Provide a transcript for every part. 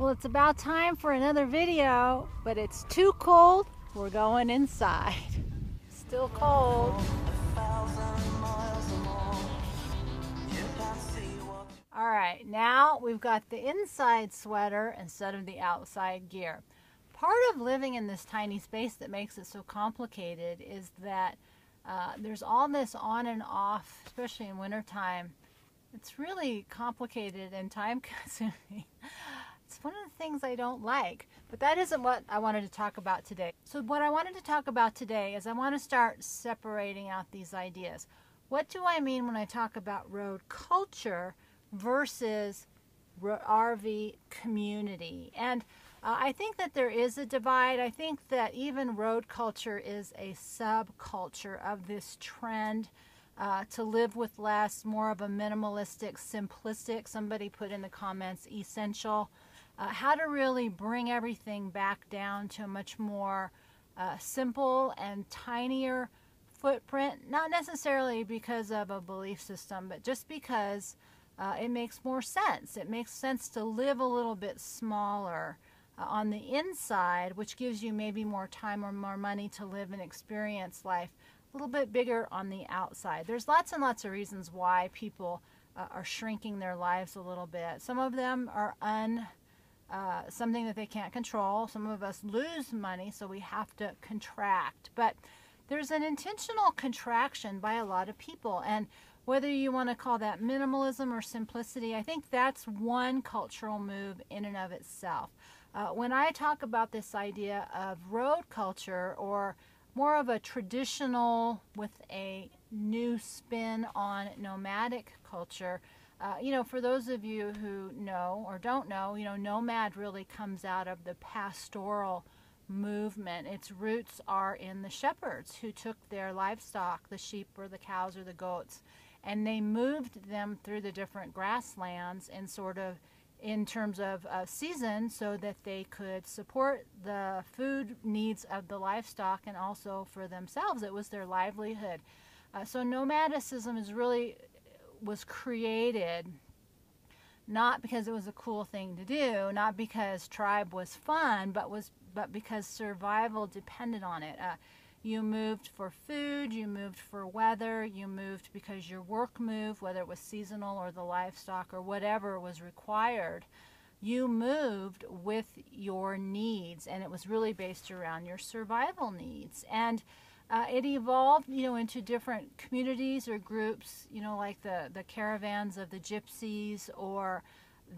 Well, it's about time for another video, but it's too cold. We're going inside. Still cold. All right, now we've got the inside sweater instead of the outside gear. Part of living in this tiny space that makes it so complicated is that uh, there's all this on and off, especially in wintertime. It's really complicated and time consuming. One of the things I don't like, but that isn't what I wanted to talk about today. So, what I wanted to talk about today is I want to start separating out these ideas. What do I mean when I talk about road culture versus RV community? And uh, I think that there is a divide. I think that even road culture is a subculture of this trend uh, to live with less, more of a minimalistic, simplistic, somebody put in the comments, essential uh, how to really bring everything back down to a much more uh, simple and tinier footprint, not necessarily because of a belief system, but just because uh, it makes more sense. It makes sense to live a little bit smaller uh, on the inside, which gives you maybe more time or more money to live and experience life, a little bit bigger on the outside. There's lots and lots of reasons why people uh, are shrinking their lives a little bit. Some of them are un uh, something that they can't control. Some of us lose money, so we have to contract. But there's an intentional contraction by a lot of people. And whether you want to call that minimalism or simplicity, I think that's one cultural move in and of itself. Uh, when I talk about this idea of road culture or more of a traditional with a new spin on nomadic culture, uh, you know, for those of you who know or don't know, you know, nomad really comes out of the pastoral movement. Its roots are in the shepherds who took their livestock, the sheep or the cows or the goats, and they moved them through the different grasslands and sort of in terms of uh, season so that they could support the food needs of the livestock and also for themselves. It was their livelihood. Uh, so nomadicism is really was created not because it was a cool thing to do, not because tribe was fun, but was but because survival depended on it. Uh, you moved for food, you moved for weather, you moved because your work moved, whether it was seasonal or the livestock or whatever was required. You moved with your needs, and it was really based around your survival needs. And uh, it evolved, you know, into different communities or groups, you know, like the, the caravans of the gypsies or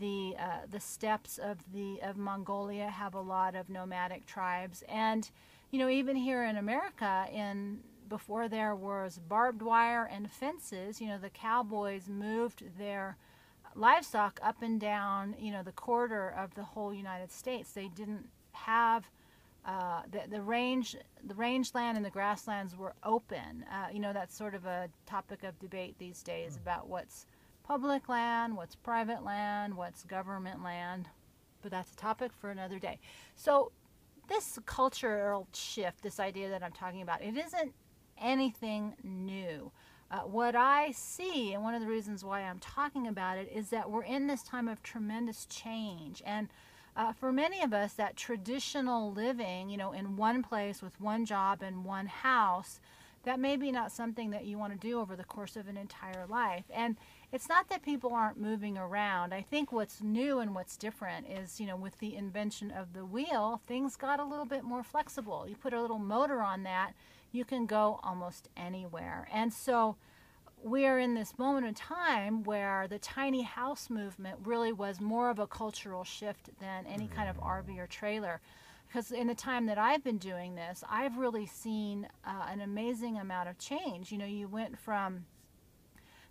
the uh, the steppes of the of Mongolia have a lot of nomadic tribes, and you know, even here in America, in before there was barbed wire and fences, you know, the cowboys moved their livestock up and down, you know, the corridor of the whole United States. They didn't have uh, the, the range, the rangeland and the grasslands were open. Uh, you know, that's sort of a topic of debate these days mm. about what's public land, what's private land, what's government land. But that's a topic for another day. So, this cultural shift, this idea that I'm talking about, it isn't anything new. Uh, what I see, and one of the reasons why I'm talking about it, is that we're in this time of tremendous change. And uh, for many of us, that traditional living, you know, in one place with one job and one house, that may be not something that you want to do over the course of an entire life. And it's not that people aren't moving around. I think what's new and what's different is, you know, with the invention of the wheel, things got a little bit more flexible. You put a little motor on that, you can go almost anywhere. And so, we are in this moment in time where the tiny house movement really was more of a cultural shift than any kind of RV or trailer. Because in the time that I've been doing this, I've really seen uh, an amazing amount of change. You know, you went from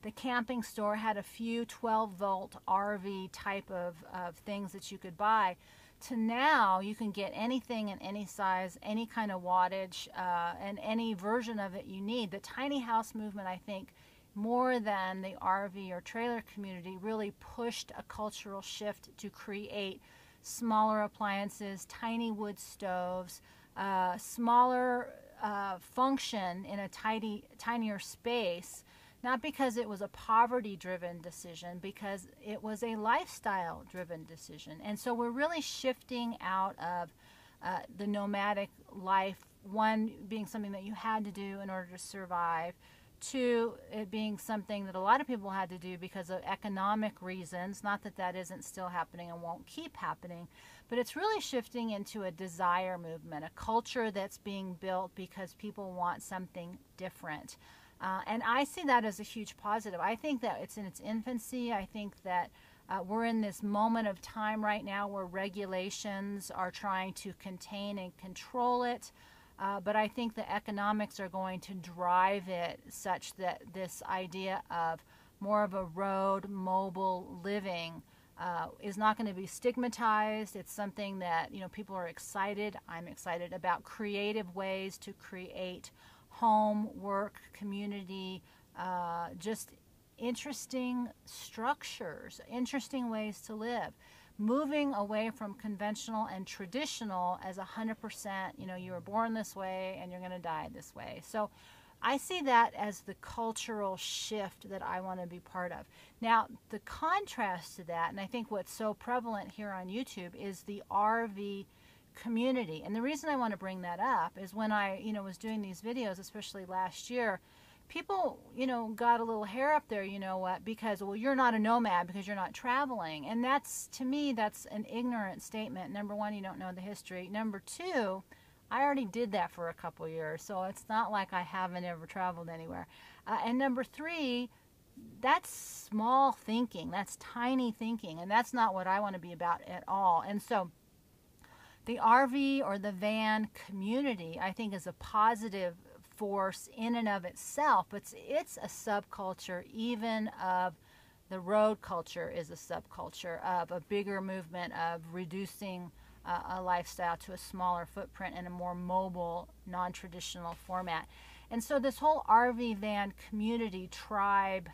the camping store had a few 12 volt RV type of, of things that you could buy to now you can get anything in any size, any kind of wattage, uh, and any version of it you need. The tiny house movement, I think, more than the RV or trailer community, really pushed a cultural shift to create smaller appliances, tiny wood stoves, uh, smaller uh, function in a tiny, tinier space not because it was a poverty driven decision, because it was a lifestyle driven decision. And so we're really shifting out of uh, the nomadic life, one being something that you had to do in order to survive, two, it being something that a lot of people had to do because of economic reasons. Not that that isn't still happening and won't keep happening, but it's really shifting into a desire movement, a culture that's being built because people want something different. Uh, and I see that as a huge positive. I think that it's in its infancy. I think that uh, we're in this moment of time right now where regulations are trying to contain and control it. Uh, but I think the economics are going to drive it such that this idea of more of a road mobile living uh, is not going to be stigmatized. It's something that you know people are excited. I'm excited about creative ways to create home, work, community, uh, just interesting structures, interesting ways to live. Moving away from conventional and traditional as 100%, you know, you were born this way and you're going to die this way. So I see that as the cultural shift that I want to be part of. Now, the contrast to that, and I think what's so prevalent here on YouTube, is the RV community. And the reason I want to bring that up is when I, you know, was doing these videos, especially last year, people, you know, got a little hair up there, you know what, because, well, you're not a nomad because you're not traveling. And that's, to me, that's an ignorant statement. Number one, you don't know the history. Number two, I already did that for a couple years, so it's not like I haven't ever traveled anywhere. Uh, and number three, that's small thinking, that's tiny thinking, and that's not what I want to be about at all. And so, the RV or the van community, I think, is a positive force in and of itself, but it's, it's a subculture even of the road culture is a subculture of a bigger movement of reducing uh, a lifestyle to a smaller footprint and a more mobile, non-traditional format. And so this whole RV van community tribe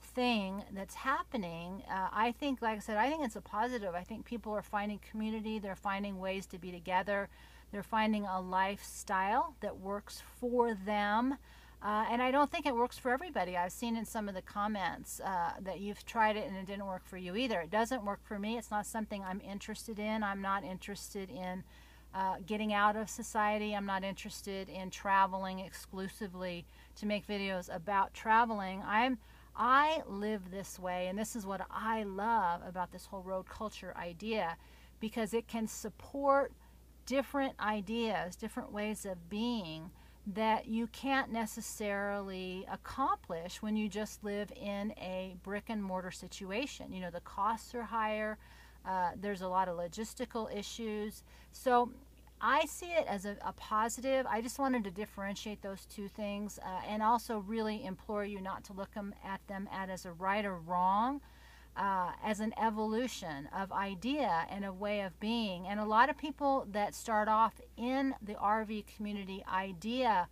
thing that's happening, uh, I think, like I said, I think it's a positive. I think people are finding community, they're finding ways to be together, they're finding a lifestyle that works for them. Uh, and I don't think it works for everybody. I've seen in some of the comments uh, that you've tried it and it didn't work for you either. It doesn't work for me. It's not something I'm interested in. I'm not interested in uh, getting out of society. I'm not interested in traveling exclusively to make videos about traveling. I'm I live this way, and this is what I love about this whole road culture idea because it can support different ideas, different ways of being that you can't necessarily accomplish when you just live in a brick and mortar situation. You know, the costs are higher, uh, there's a lot of logistical issues. So I see it as a, a, positive. I just wanted to differentiate those two things uh, and also really implore you not to look at them at as a right or wrong, uh, as an evolution of idea and a way of being. And a lot of people that start off in the RV community idea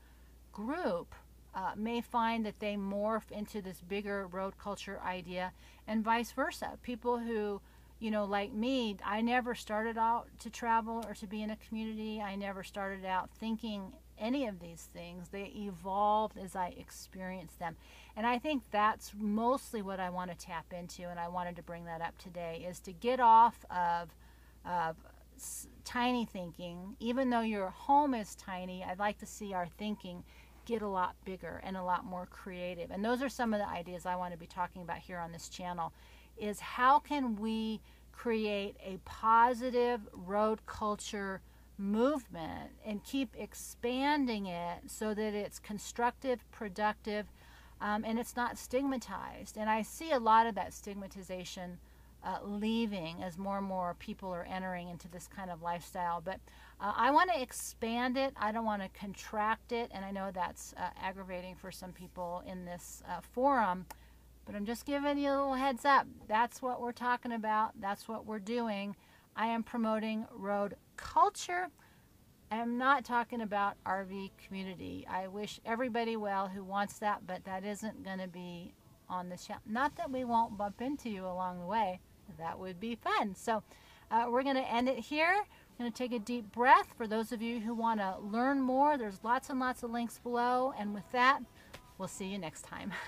group uh, may find that they morph into this bigger road culture idea and vice versa. People who you know, like me, I never started out to travel or to be in a community. I never started out thinking any of these things. They evolved as I experienced them. And I think that's mostly what I want to tap into, and I wanted to bring that up today, is to get off of, of tiny thinking. Even though your home is tiny, I'd like to see our thinking get a lot bigger and a lot more creative. And those are some of the ideas I want to be talking about here on this channel is how can we create a positive road culture movement and keep expanding it so that it's constructive, productive, um, and it's not stigmatized. And I see a lot of that stigmatization uh, leaving as more and more people are entering into this kind of lifestyle. But uh, I want to expand it. I don't want to contract it. And I know that's uh, aggravating for some people in this uh, forum. But I'm just giving you a little heads up. That's what we're talking about. That's what we're doing. I am promoting road culture. I'm not talking about RV community. I wish everybody well who wants that, but that isn't going to be on the channel. Not that we won't bump into you along the way. That would be fun. So uh, we're going to end it here. I'm going to take a deep breath. For those of you who want to learn more, there's lots and lots of links below. And with that, we'll see you next time.